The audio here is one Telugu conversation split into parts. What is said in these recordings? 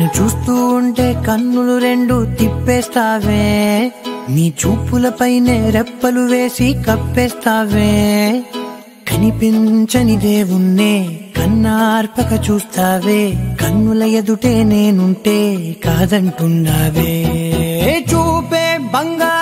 చూస్తూ ఉంటే కన్నులు రెండు తిప్పేస్తావే. నీ చూపులపైనే రెప్పలు వేసి కప్పేస్తావే. కనిపించని దేవుణ్ణే కన్నార్పక చూస్తావే. కన్నుల ఎదుటే నేనుంటే కాదంటున్నావే. చూపే బంగారు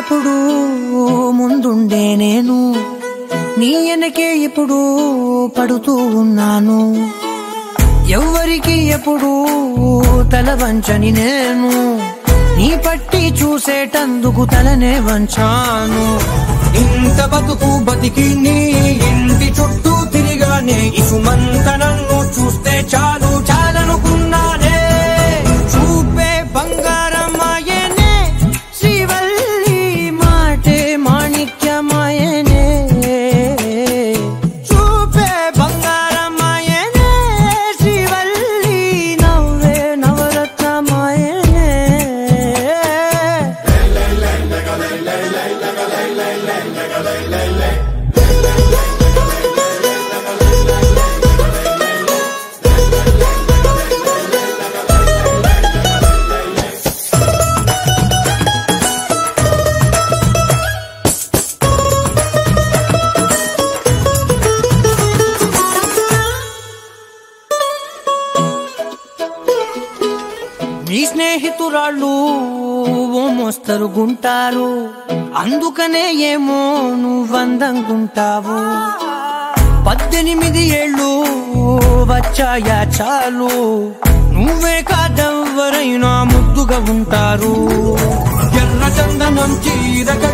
ఎప్పుడు ముందుండే నేను. నీ వెనకే ఎప్పుడు పడుతూ ఉన్నాను. ఎవ్వరికి ఎప్పుడు తల వంచని నేను. నీ పట్టి చూసేటందుకు తలనే వంచాను. ఇంత బతుకు బతికి నీ ఇంటి చుట్టూ తిరిగానే ఇసుమంత నన్ను చూస్తూ मी మోస్తరు గుంటారు అందుకనే ఏమో నువ్వందంగుంటావు. పద్దెనిమిది ఏళ్ళు వచ్చాయా చాలు. నువ్వే కాదెవ్వరైనా ముద్దుగా ఉంటారు. ఎర్ర చందనం చీరగా